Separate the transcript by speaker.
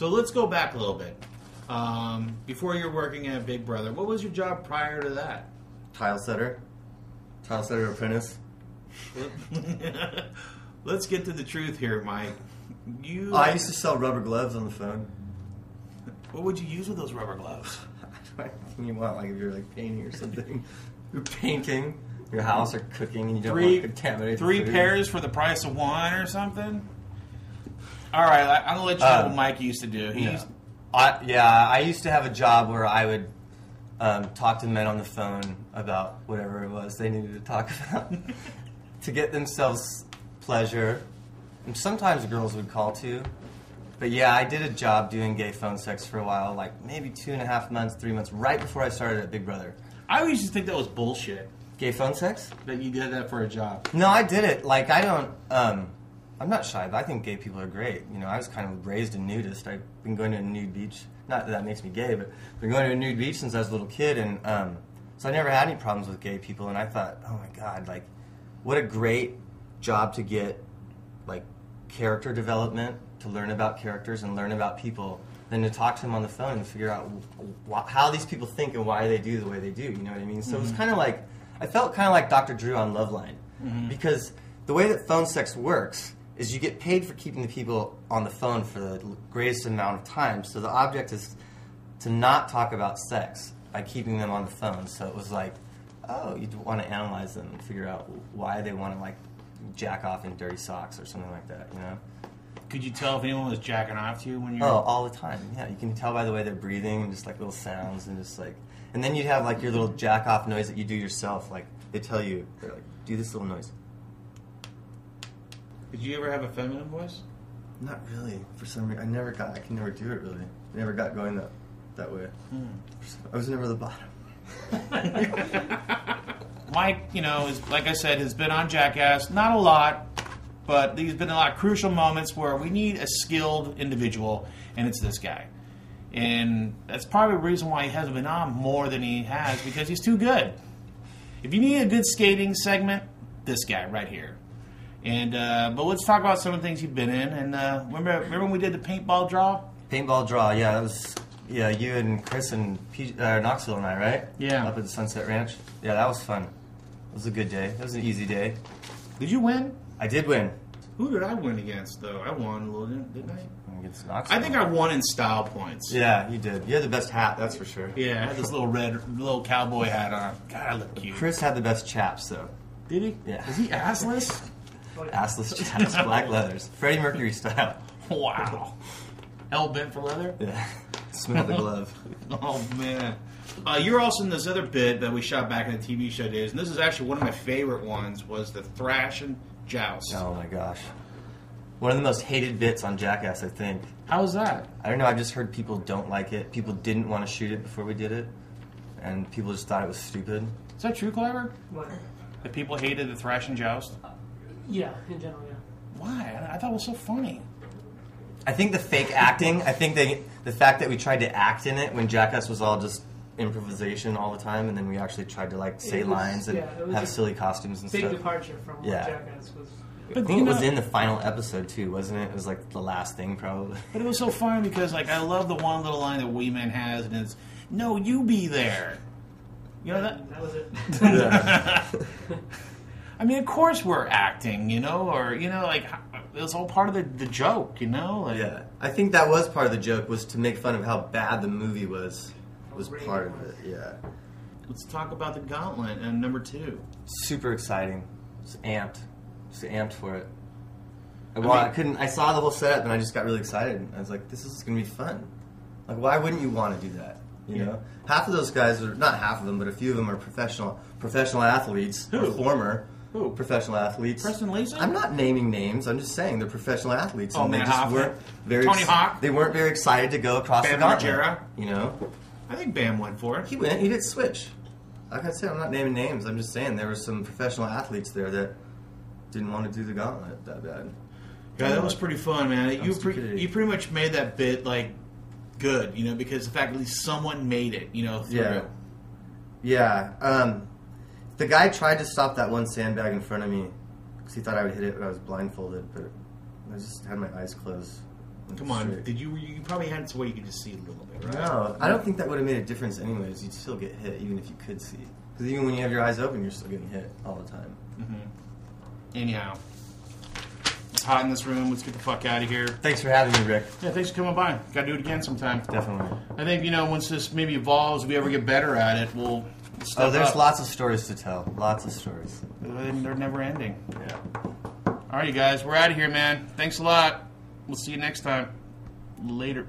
Speaker 1: So let's go back a little bit. Um, before you're working at Big Brother, what was your job prior to that?
Speaker 2: Tile setter, tile setter apprentice.
Speaker 1: let's get to the truth here, Mike. You,
Speaker 2: Oh, I used to sell rubber gloves on the phone.
Speaker 1: what would you use with those rubber gloves?
Speaker 2: You want, like if you're like painting or something. You're painting your house or cooking, and you don't
Speaker 1: Three,
Speaker 2: want to contaminate.
Speaker 1: three pairs for the price of one, or something. All right, I, I'm gonna let you know
Speaker 2: Um,
Speaker 1: what Mike used to do. He
Speaker 2: Yeah.
Speaker 1: used,
Speaker 2: I, yeah, I used to have a job where I would um, talk to men on the phone about whatever it was they needed to talk about to get themselves pleasure. And sometimes girls would call too. But yeah, I did a job doing gay phone sex for a while, like maybe two and a half months, three months, right before I started at Big Brother.
Speaker 1: I always just think that was bullshit
Speaker 2: Gay phone sex?
Speaker 1: that you did that for a job.
Speaker 2: No, I did it. Like I don't. Um, I'm not shy, but I think gay people are great. You know, I was kind of raised a nudist. I've been going to a nude beach. Not that that makes me gay, but I've been going to a nude beach since I was a little kid, and um, so I never had any problems with gay people. And I thought, oh my god, like, what a great job to get, like, character development to learn about characters and learn about people. Than to talk to them on the phone and figure out wh- how these people think and why they do the way they do. You know what I mean? So it was kind of like I felt kind of like Dr. Drew on Loveline because the way that phone sex works is you get paid for keeping the people on the phone for the greatest amount of time. So the object is to not talk about sex by keeping them on the phone. So it was like, oh, you want to analyze them and figure out why they want to like jack off in dirty socks or something like that. You know?
Speaker 1: Could you tell if anyone was jacking off to you when you're?
Speaker 2: Oh, all the time. Yeah, you can tell by the way they're breathing and just like little sounds and just like, and then you'd have like your little jack off noise that you do yourself. Like they tell you, they're like, do this little noise.
Speaker 1: Did you ever have a feminine voice?
Speaker 2: Not really. For some reason, I never got. I can never do it really. I never got going that that way. Hmm. I was never the bottom.
Speaker 1: Mike, you know, is like I said, has been on Jackass. Not a lot, but there's been a lot of crucial moments where we need a skilled individual, and it's this guy. And that's probably the reason why he hasn't been on more than he has because he's too good. If you need a good skating segment, this guy right here. And uh, but let's talk about some of the things you've been in. And uh, remember, remember when we did the paintball draw?
Speaker 2: Paintball draw. Yeah, that was. Yeah, you and Chris and P- uh, Knoxville and I, right?
Speaker 1: Yeah.
Speaker 2: Up at the Sunset Ranch. Yeah, that was fun. It was a good day. It was an easy day.
Speaker 1: Did you win?
Speaker 2: I did win
Speaker 1: Who did I win against though? I won a little, didn't I?
Speaker 2: against Knoxville.
Speaker 1: I think I won in style points.
Speaker 2: Yeah, you did. You had the best hat, that's for sure.
Speaker 1: Yeah, I had this little red, little cowboy hat on. God, I look cute.
Speaker 2: Chris had the best chaps, though.
Speaker 1: Did he?
Speaker 2: Yeah.
Speaker 1: Is he assless?
Speaker 2: Assless chaps, black leathers, Freddie Mercury style.
Speaker 1: wow. Hell bent for leather?
Speaker 2: Yeah. Smell the glove.
Speaker 1: Oh, man. Uh, you're also in this other bit that we shot back in the TV show days, and this is actually one of my favorite ones, was the Thrash and Joust.
Speaker 2: Oh my gosh. One of the most hated bits on Jackass, I think.
Speaker 1: How was that?
Speaker 2: I don't know. I've just heard people don't like it. People didn't want to shoot it before we did it, and people just thought it was stupid.
Speaker 1: Is that true, Clever?
Speaker 3: What?
Speaker 1: That people hated the Thrash and Joust?
Speaker 3: Yeah, in general, yeah.
Speaker 1: Why? I, I thought it was so funny.
Speaker 2: I think the fake acting. I think they, the fact that we tried to act in it when Jackass was all just improvisation all the time, and then we actually tried to like say
Speaker 3: was-
Speaker 2: lines and
Speaker 3: yeah,
Speaker 2: have silly costumes and
Speaker 3: Big
Speaker 2: stuff.
Speaker 3: departure from what
Speaker 2: Yeah.
Speaker 3: Jackass was.
Speaker 1: But
Speaker 2: I think
Speaker 1: you
Speaker 2: it was in the final episode too, wasn't it? It was like the last thing, probably.
Speaker 1: But it was so funny because, like, I love the one little line that Wee Man has, and it's, "No, you be there." You know that?
Speaker 3: That was it.
Speaker 1: I mean, of course we're acting, you know, or you know, like it was all part of the, the joke, you know. Like,
Speaker 2: Yeah, I think that was part of the joke was to make fun of how bad the movie was. Was part of it. Yeah,
Speaker 1: Let's talk about the Gauntlet and number two.
Speaker 2: super exciting. Just amped, just amped for it.
Speaker 1: I
Speaker 2: well, I
Speaker 1: mean-
Speaker 2: couldn't. I saw the whole setup and I just got really excited. I was like, "This is gonna be fun." Like, why wouldn't you want to do that? You
Speaker 1: Yeah.
Speaker 2: know, half of those guys are not half of them, but a few of them are professional professional athletes or
Speaker 1: Who?
Speaker 2: former
Speaker 1: Who?
Speaker 2: professional athletes.
Speaker 1: Preston?
Speaker 2: I'm not naming names. I'm just saying they're professional athletes,
Speaker 1: Oh,
Speaker 2: and they just
Speaker 1: Hoffman?
Speaker 2: weren't very
Speaker 1: Tony Hawk?
Speaker 2: They weren't very excited to go across
Speaker 1: Bam
Speaker 2: the gauntlet. You know,
Speaker 1: I think Bam went for it.
Speaker 2: he went. He did switch. Like I said, I'm not naming names. I'm just saying there were some professional athletes there that didn't want to do the gauntlet that bad.
Speaker 1: Yeah, that was pretty fun, man. You pre- you pretty much made that bit like good, you know, because the fact at least someone made it, you know. Through
Speaker 2: Yeah. Yeah. Um, the guy tried to stop that one sandbag in front of me because he thought I would hit it, but I was blindfolded. But I just had my eyes closed.
Speaker 1: Come on,
Speaker 2: Straight.
Speaker 1: did you? You probably had it to where you could just see a little bit, right?
Speaker 2: No, I don't think that would have made a difference anyways. You'd still get hit even if you could see. Because even when you have your eyes open, you're still getting hit all the time. Mm-hmm.
Speaker 1: Anyhow, it's hot in this room. Let's get the fuck out of here.
Speaker 2: Thanks for having me, Rick.
Speaker 1: Yeah, thanks for coming by. Got to do it again sometime.
Speaker 2: Definitely.
Speaker 1: I think you know once this maybe evolves, we ever get better at it, we'll. Step
Speaker 2: Oh, there's
Speaker 1: up.
Speaker 2: lots of stories to tell. Lots of stories.
Speaker 1: They're never ending.
Speaker 2: Yeah.
Speaker 1: All right, you guys, we're out of here, man. Thanks a lot. We'll see you next time. Later.